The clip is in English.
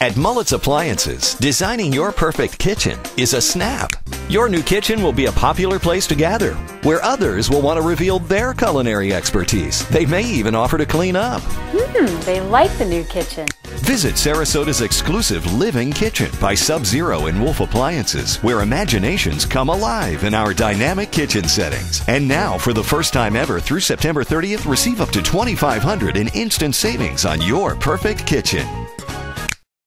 At Mullet's Appliances, designing your perfect kitchen is a snap. Your new kitchen will be a popular place to gather, where others will want to reveal their culinary expertise. They may even offer to clean up. Hmm, they like the new kitchen. Visit Sarasota's exclusive Living Kitchen by Sub Zero and Wolf Appliances, where imaginations come alive in our dynamic kitchen settings. And now, for the first time ever through September 30th, receive up to 2500 in instant savings on your perfect kitchen.